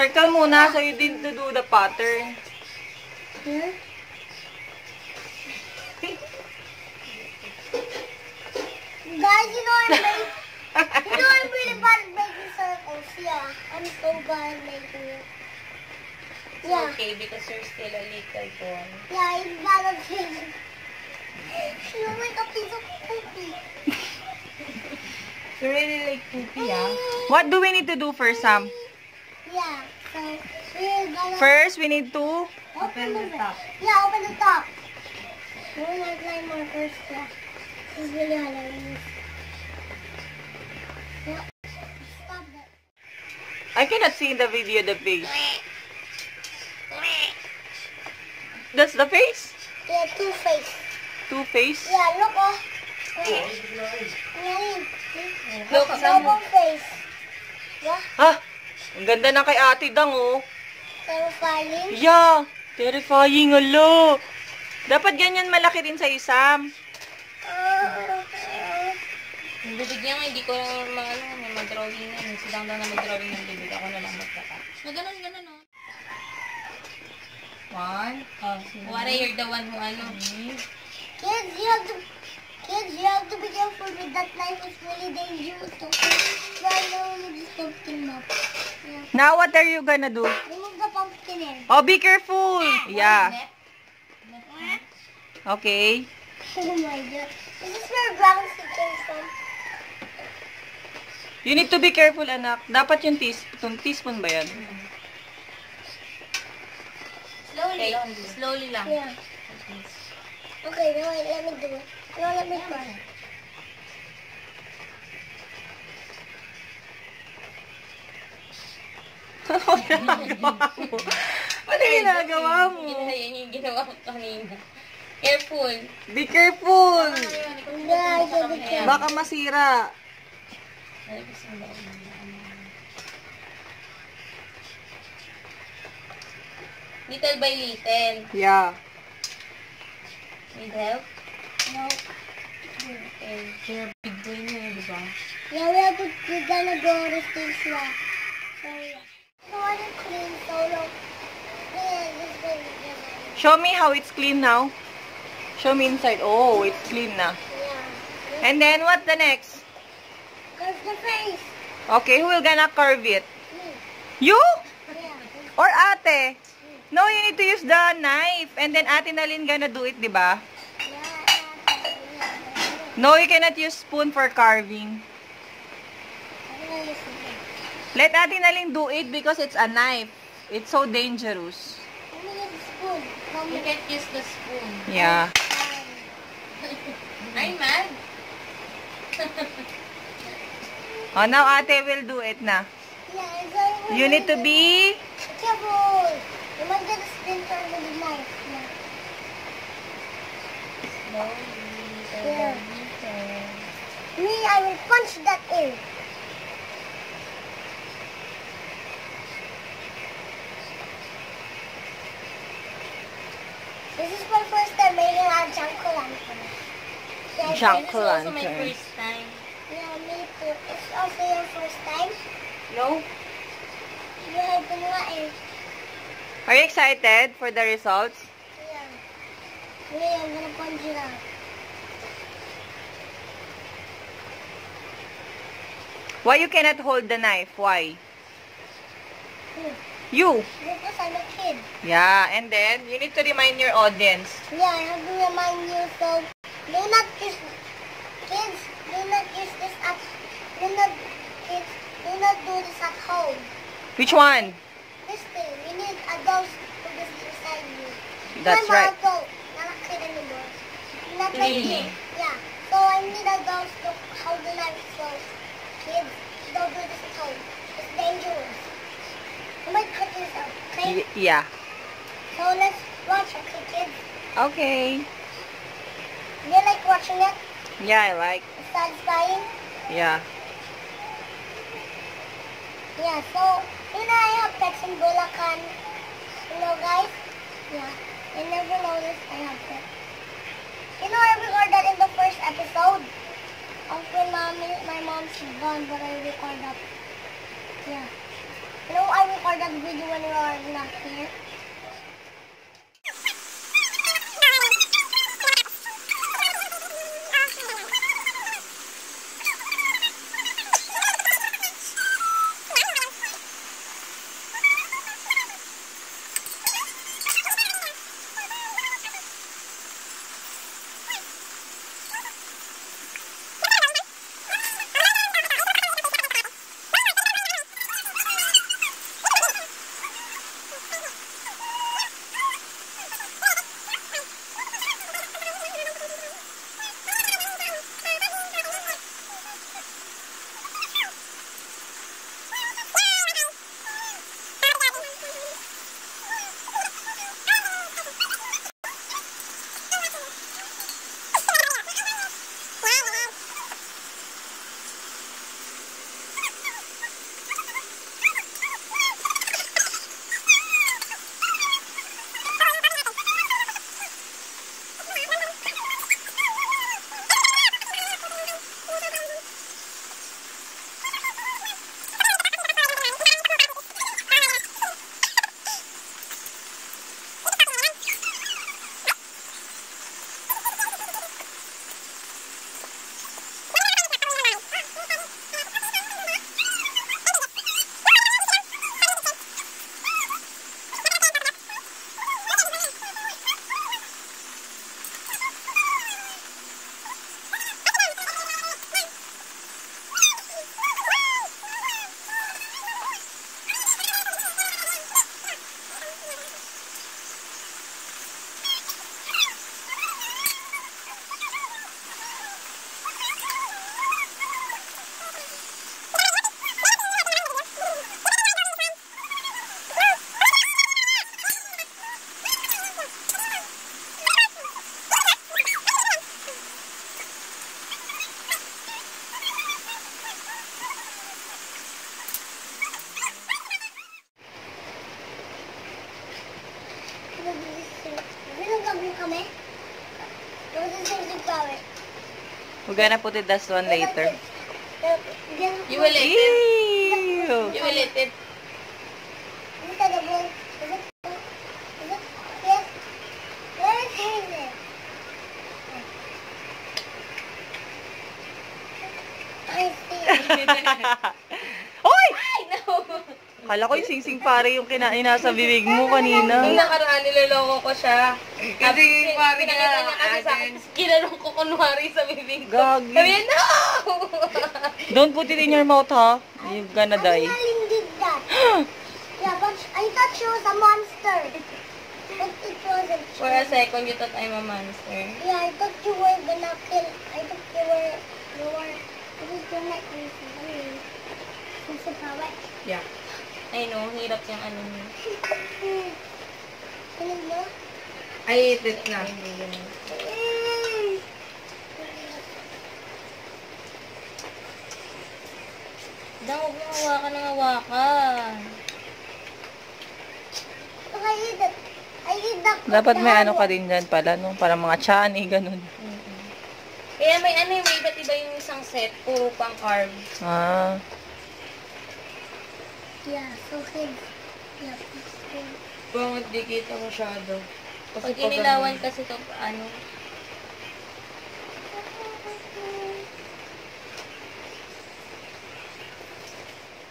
Circle muna so you didn't do the pattern. Huh? Guys, you know I'm making, you know I'm really bad at making circles. Yeah, I'm so bad at making it. It's Yeah, okay because you're still a little boy. yeah, I'm bad at making. You make a piece of cookie. You really like poopy, ah? What do we need to do first, Sam? Gonna First, we need to... Open the top. Yeah, open the top. Climb our first step. This is really hilarious. Yeah. Stop that. I cannot see in the video the face. That's the face? Yeah, two face. Two face? Yeah, look oh. Yeah. Yeah, Look, some... double face. Yeah, Ha? Ang ganda na kay ate Dang, oh. Terrifying. Yeah. Terrifying, alo. Dapat ganyan malaki din sa Sam. Yung bibig niya nga, hindi ko ma ano, may mag-drawing na. Yung silang daw na mag-drawing ng bibig. Ako na lang magtaka. Na ganun, ganun, oh. One. Oh, Wari, you're the one who ano. kids, you have to, kids, you have to be careful with that knife. It's really dangerous. Right now, we just pumpkin up. Yeah. Now, what are you gonna do? Oh, be careful. Yeah. Okay. Oh my god. Is this where Brown came from? You need to be careful, anak. Dapat yung teaspoon. Teaspoon ba yan? Slowly. Slowly lang. Yeah. Okay, no, wait, let me do it. No, let me try. Ano ginagawa mo? Ano ginagawa mo? Yan yung ginawa ko kanina. Careful. Be careful. Baka masira. Little by little. Yeah. Need help? No. Okay. You're a big boy na, di ba? Yeah, we have to, we're gonna go to stage one. Show me how it's clean now. Show me inside. Oh, it's clean na. Yeah. And then, what the next? Cause the face. Okay, who will gonna curve it? Me. You? Yeah. Or ate? No, you need to use the knife. And then ate Nalin gonna do it, di ba? Yeah. No, you cannot use spoon for carving. I'm gonna use it. Let ate Nalin do it because it's a knife. It's so dangerous. Use the spoon. You can't use the spoon. Yeah. I'm mad. Oh, now ate will do it na. Yeah, You need to be... Careful! You get a splinter with the knife. Yeah. Slowly, little. Me, I will punch that my first time making a junk lantern. Yeah, Junk This is also my lantern. first time. Yeah, me too. It's also your first time. No? Yeah, ito nga eh. Are you excited for the results? Yeah. Wait, I'm gonna punch it out. Why you cannot hold the knife? Why? Hmm. You. Because I'm a kid. Yeah, and then you need to remind your audience. Yeah, I have to remind you, so do not use, kids, do not use this at, do not, kids, do not do this at home. Which one? This thing, you need adults to do this beside you. That's I'm right. adult, not a kid anymore. Not like you. Yeah, so I need adults to hold the knife, so kids, don't do this at home. You might cut yourself, okay? Y- yeah. So let's watch, okay, kids? Okay. Do you like watching it? Yeah, I like. It's satisfying? Yeah. Yeah, so, you know, I have pets in Bulacan. You know, guys? Yeah. I never noticed I have pets. You know, I recorded in the first episode of when mommy, my mom's gone, but I recorded. Yeah. You know, I recorded the video when you are not here. Sing power. We're gonna put it this one later. You will eat it. You will eat it. Is it edible? Is it? Is it? Yes. Where is it? I see. Hoy! Ay, no! Kala ko yung sing-sing pare yung kinain sa bibig mo Nung kanina. nakaraan, niloloko ko siya. Hindi, pare pinakita ka, niya kasi sa akin, Aden. kinanong ko kunwari sa bibig ko. Gagi. Sabi niya, no! Don't put it in your mouth, ha? You're gonna die. Aling did that. yeah, but I thought she was a monster. But it wasn't. For a second, you thought I'm a monster. Yeah, I thought you were gonna kill. I thought you were. You were. You was gonna kill power. Yeah. I know, hirap yung ano niya. Ano mo? I ate it na. Hindi ganun. Mm. Dang, huwag mo hawakan ng hawakan. Dapat may ano ka din dyan pala, no? Para mga chan, eh, ganun. Kaya may ano, may iba't iba yung isang set, puro pang carbs. Ah. Yeah, so kids. Yeah, it's good. Pangat di kita masyado. Pag inilawan kasi to, ano,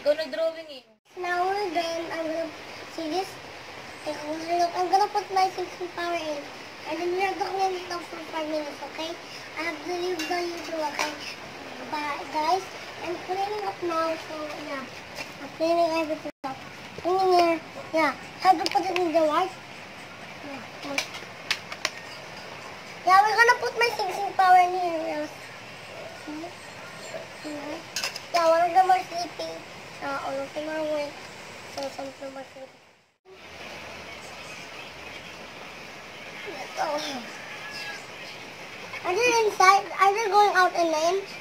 ikaw nag-drawing eh. Now we're done. I'm gonna see this. Take a closer look. I'm gonna put my 16 power in. And then we're gonna it now for 5 minutes, okay? I have to leave the YouTube, okay? Bye, guys. I'm cleaning up now, so yeah. I'm cleaning everything up. Cleaning here. Yeah. Have to put it in the wash. Yeah. Yeah, we're gonna put my 16 power in here. Yeah. One of them are sleeping. Uh, all of them are awake. So some of them are sleeping. Are they inside? Are they going out and in?